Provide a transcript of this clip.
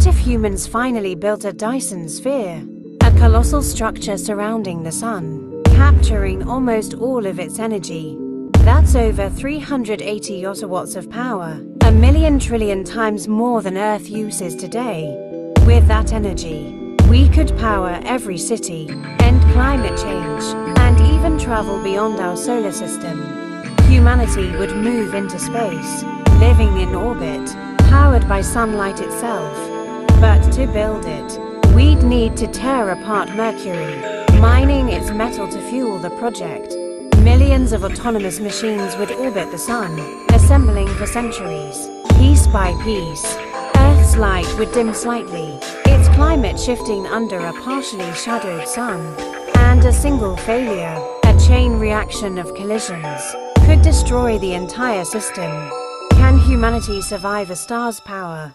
What if humans finally built a Dyson sphere? A colossal structure surrounding the sun, capturing almost all of its energy. That's over 380 yottawatts of power, a million trillion times more than Earth uses today. With that energy, we could power every city, end climate change, and even travel beyond our solar system. Humanity would move into space, living in orbit, powered by sunlight itself. But to build it, we'd need to tear apart Mercury, mining its metal to fuel the project. Millions of autonomous machines would orbit the sun, assembling for centuries. Piece by piece, Earth's light would dim slightly, its climate shifting under a partially shadowed sun. And a single failure, a chain reaction of collisions, could destroy the entire system. Can humanity survive a star's power?